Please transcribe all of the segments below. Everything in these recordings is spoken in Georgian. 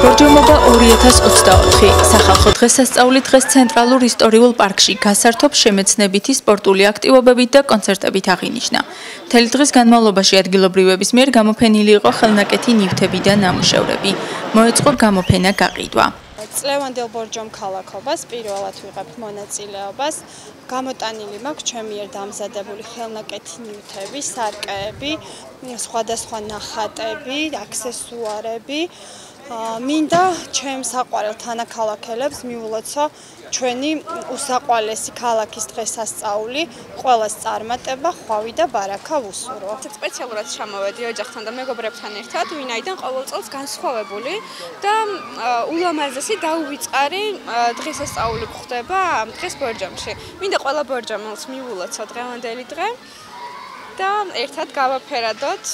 ბორჯომობა 2024 სახალხო დღესასწაული დღეს ცენტრალურ ისტორიულ პარკში გასართობ შემეცნებითი სპორტული აქტივობებით და კონცერტებით აღინიშნა. მთელი დღის განმავლობაში ადგილობრივების მიერ გამოფენილი იყო ხელნაკეთი ნივთები და ნამუშევრები. მოეწყო გამოფენა გაყიდვა. წლევანდელ ბორჯომ ქალაქობას პირველად ვიღებ მონაწილეობას. გამოტანილი მაქვს ჩემი ერთ დამზადებული ხელნაკეთი ნივთები, სარკეები, სხვადასხვა ნახატები, აქსესუარები. მინდა ჩემ საყვარელ თანაქალაქელებს მიულოცო ჩვენი უსაყვარლესი ქალაქის დღესასწაული, ყოველას წარმატება, ხვავი და ბარაკა ვუსურო. სპეციალურად ჩამოვედი ოჯახთან და მეგობრებთან ერთად, ვინაიდან ყოველ წელს განსხვავებული და ულამაზესი და უვიწყარი დღესასწაული გვხდება დღეს ბორჯომში. მინდა ყველა ბორჯომელს მიულოცო დღევანდელი დღე და ერთად გავაფერადოთ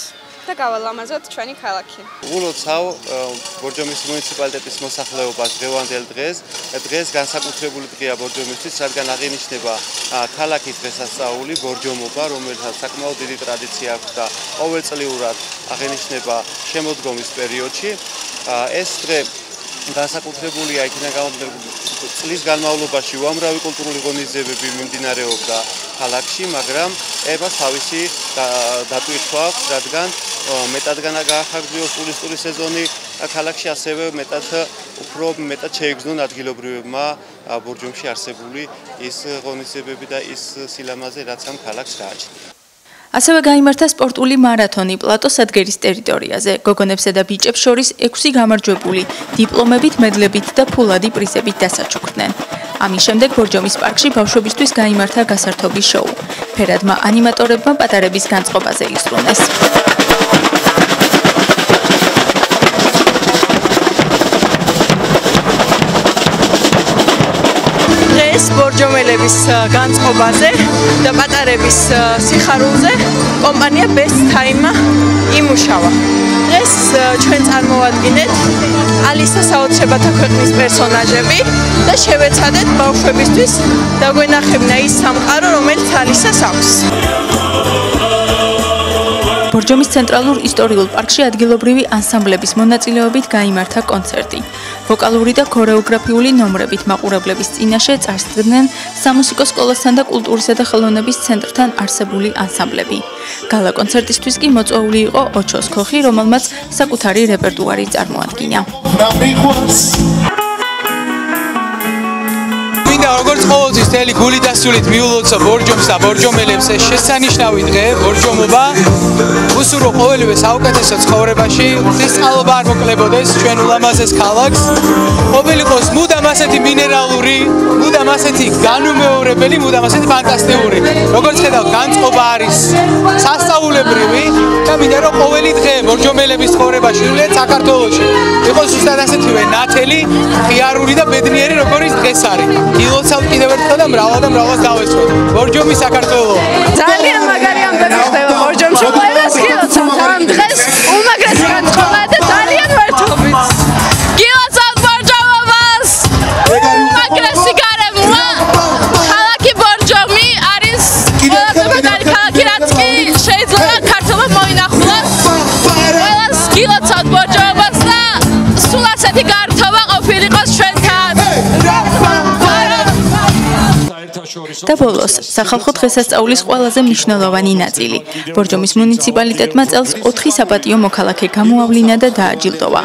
და გავალამაზოთ ჩვენი ქალაქი. ულოცავ ბორჯომის მუნიციპალიტეტის მოსახლეობას დღევანდელ დღეს. დღეს განსაკუთრებული დღეა ბორჯომისთვის, რადგან აღინიშნება ქალაქის დღესასწაული ბორჯომობა, რომელსაც საკმაოდ დიდი ტრადიცია აქვს და ყოველწლიურად აღინიშნება შემოდგომის პერიოდში. ეს დღე განსაკუთრებულია იქიდან გამომდინარე წლის განმავლობაში უამრავი კულტურული ღონისძიებები მიმდინარეობდა ქალაქში, მაგრამ ება თავისი დატვირთვა აქვს, რადგან მეტადგან გაახარჯიოს ტურისტული სეზონი ქალაქში, ასევე მეტად უფრო მეტად შეიგრძნონ ადგილობრივებმა ბორჯომში არსებული ის ღონისძიებები და ის სილამაზე, რაც ამ ქალაქს გააჩნია. ასევე გამართა სპორტული მარათონი პლატოს ადგერის ტერიტორიაზე. გოგონებსა და ბიჭებს შორის 6 გამარჯვებული დიპლომებით, მედლებით და ფულადი პრიზებით დასაჩუქრდნენ. ამის შემდეგ ბორჯომის პარკში ბავშვებისთვის გამართა გასართობი შოუ. ფერადმა ანიმატორებმა პატარების განწყობაზე ისრუნეს. ეს ბორჯომელების განწყობაზე და პატარების სიხარულზე კომპანია Best Time იმუშავა. დღეს ჩვენ წარმოვადგინეთ ალისა საოცრებათა ქვეყნის პერსონაჟები და შევეცადეთ ბავშვებისთვის დაგვენახებინა ის სამყარო, რომელიც ალისას აქვს. ბორჯომის ცენტრალურ ისტორიულ პარკში ადგილობრივი ანსამბლების მონაწილეობით გამართა კონცერტი. ვოკალური და ქორეოგრაფიული ნომრებით მაყურებლების წინაშე წარსდგნენ სამუსიკო სკოლასთან და კულტურისა და ხელოვნების ცენტრთან არსებული ანსამბლები. გალა კონცერტისთვის კი მოწვეული იყო ოჩოს ქოხი, რომელმაც საკუთარი რეპერტუარი წარმოადგინა. მინდა როგორც ყოველთვის თელი გული და სულით მიულოცო ბორჯომს და ბორჯომელებს ეს შესანიშნავი დღე ბორჯომობა. უსურო ყოველივე საუკეთესო ცხოვრებაში. ღვთისმალობა არ მოკლებოდეს ჩვენ ულამაზეს ქალაქს. ყოველიყოს მუდამ ასეთი მინერალური მუდამ ასეთი განუმეორებელი მუდამ ასეთი ფანტასტიკური როგორც ხედავ განწყობა არის სასწაულებრივი და მინდა რომ ყოველი დღე ბორჯომელების ცხოვრებაში ულეთ საქართველოში იყოს ზუსტად ასეთივე ნათელი ღიარული და ბედნიერი როგორც დღეს არის ილოცავ კიდევ ერთხელ და მრავალ და მრავალს დავესვენ. ბორჯომი საქართველო. და ბოლოს სახალხო დღესასწაულის ყველაზე მნიშვნელოვანი ნაწილი. ბორჯომის მუნიციპალიტეტმა წელს 4 საპატიო მოქალაქე გამოავლინა და დააჯილდოვა.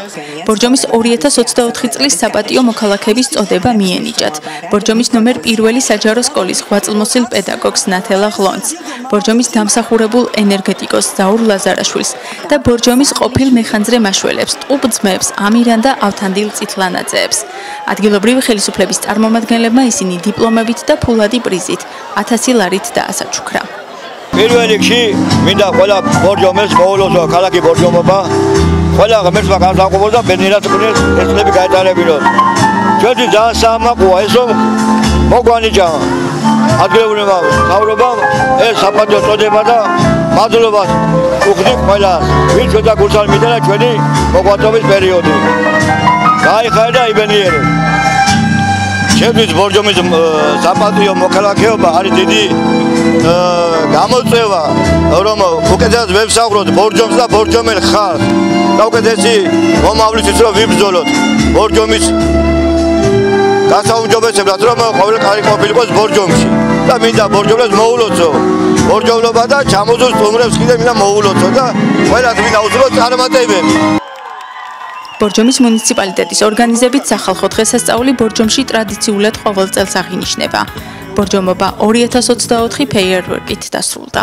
ბორჯომის 2024 წლის საპატიო მოქალაქეების წოდება მიენიჭათ. ბორჯომის ნომერ პირველი საჯარო სკოლის ღვაწლმოსილ პედაგოგს ნათელა ღლონც, ბორჯომის დამსახურებულ ენერგეტიკოს ზაურ ლაზარაშვილს და ბორჯომის ყოფილ მეხანძრე მაშველებს, ტუბძმებს, ამირან და ავთანდილ წითლანაძეებს. ადგილობრივი ხელისუფლების წარმომადგენლებმა ისინი დიპლომებით და ფულადი პრიზით 1000 ლარით დაასაჩუქრა. პირველ რიგში მინდა ყველა ბორჯომეს მოულოცო ქალაქი ბორჯომობა. ყველა ღმერთმა განსაკუთრებულ და ბედნიერად წვნილ ერთლები გაეტარებინოს. ჩვენი ძალიან სამაყოა ეს რომ მოგვანიჭა ადგილობრივმა მთავრობამ ეს საპატიო წოდება და მადლობას უხდით ყველას, ვინც ჩვენთან გულთან მიდენა ჩვენი მოღვაწეობის პერიოდი. გაიხარე და იბენიერე. შედის ბორჯომის საპატიო მოქალაქეობა არის დიდი გამოწევა რომ უკეთესად ვებსაუბროთ ბორჯომს და ბორჯომელ ხალხს. და უკეთესი მომავლისთვის რომ ვიბრძოლოთ ბორჯომის გასაუმჯობესებლად რომ ყოველ კარი ყოფილიყოს ბორჯომში. და მინდა ბორჯომლებს მოულოცო. ბორჯომლობა და ჩამოზოს სტუმრებს კიდე მინდა მოულოცო და ყველას მინდა უსულო წარმატებები ბორჯომის მუნიციპალიტეტის ორგანიზებით სახალხო დღესასწაული ბორჯომში ტრადიციულად ყოველ წელს აღინიშნება. ბორჯომობა 2024 ფეიერვერკით დასრულდა.